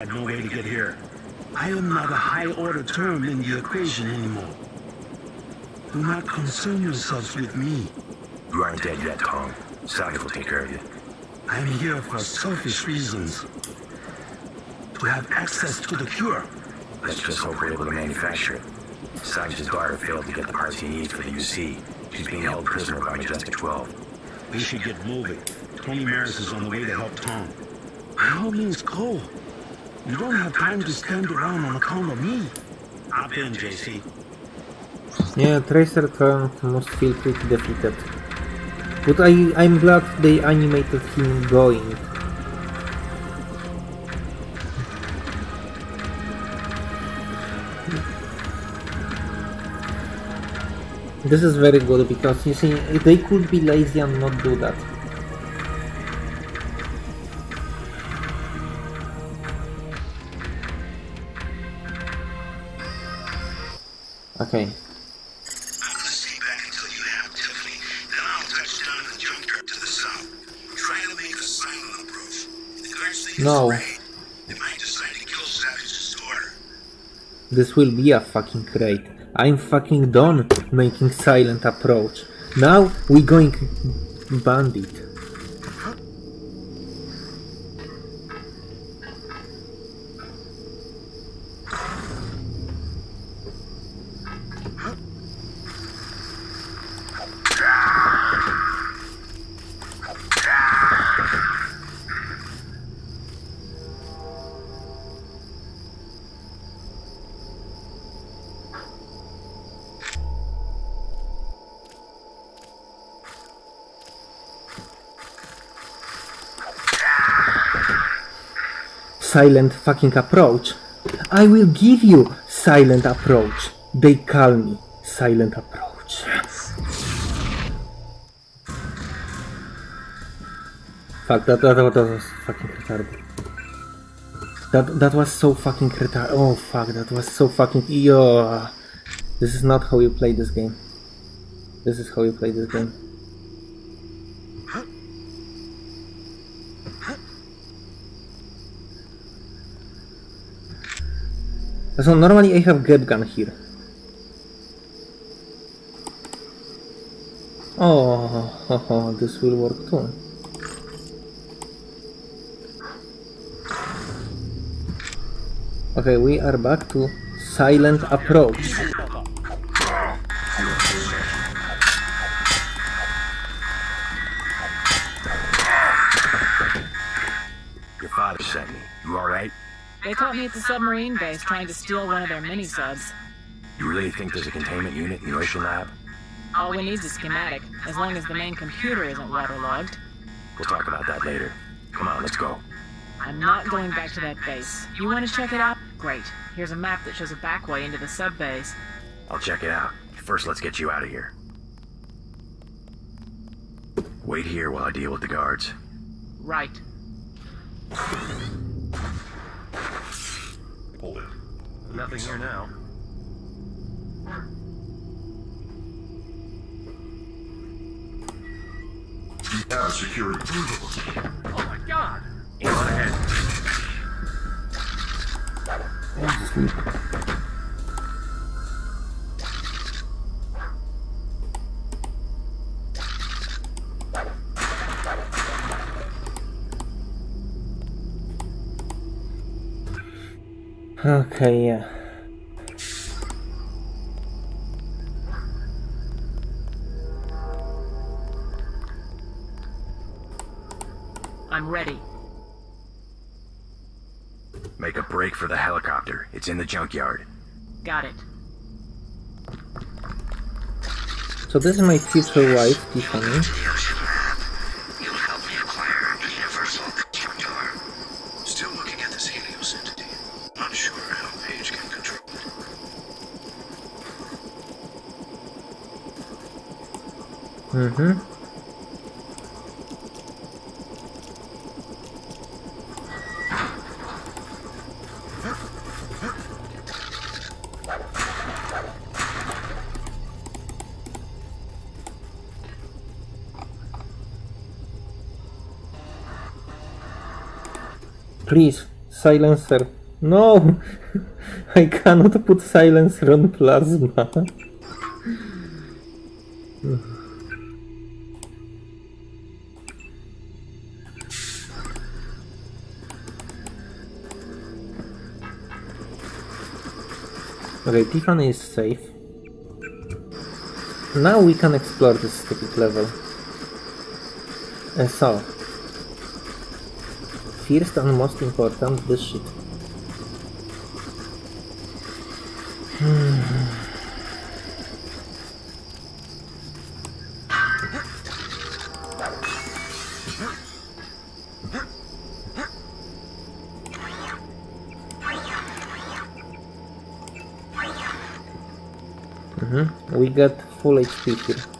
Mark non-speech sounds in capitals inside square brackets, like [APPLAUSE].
had no way to get here. I am not a high-order term in the equation anymore. Do not concern yourselves with me. You aren't dead yet, Tom. Savage will take care of you. I am here for selfish reasons. To have access to the cure. Let's just hope we're able to manufacture it. Savage's daughter failed to get the parts he needs for the UC. She's being held prisoner by Majestic 12. We should get moving. Tony Maris is on the way to help Tom. By all means, go. You don't have time to stand around on account of me. Hop in, JC. Yeah, Tracer Tong must feel pretty defeated. But I, I'm glad they animated him going. This is very good because you see, they could be lazy and not do that. Savage's daughter. This will be a fucking raid. I'm fucking done making silent approach. Now we going bandit. Silent fucking approach. I will give you silent approach. They call me silent approach. Fuck, that, that, that was fucking retarded. That, that was so fucking retarded. Oh fuck, that was so fucking... Yo. This is not how you play this game. This is how you play this game. So normally I have grab gun here. Oh, oh, [LAUGHS] oh, this will work too. Okay, we are back to silent approach. They caught me at the submarine base trying to steal one of their mini subs. You really think there's a containment unit in the Ocean Lab? All we need is a schematic, as long as the main computer isn't waterlogged. We'll talk about that later. Come on, let's go. I'm not going back to that base. You want to check it out? Great. Here's a map that shows a back way into the sub base. I'll check it out. First, let's get you out of here. Wait here while I deal with the guards. Right. Hold it. Nothing here now. You have security Oh my god! Go on ahead. Okay, yeah. I'm ready. Make a break for the helicopter. It's in the junkyard. Got it. So this is my future wife, Tiffany. Mm-hmm. Please, Silencer. No! [LAUGHS] I cannot put silencer on plasma. [LAUGHS] Okay, Tiffany is safe. Now we can explore this stupid level. And so, first and most important, this shit. [SIGHS] Hmm. Uh-huh. We got full HP here.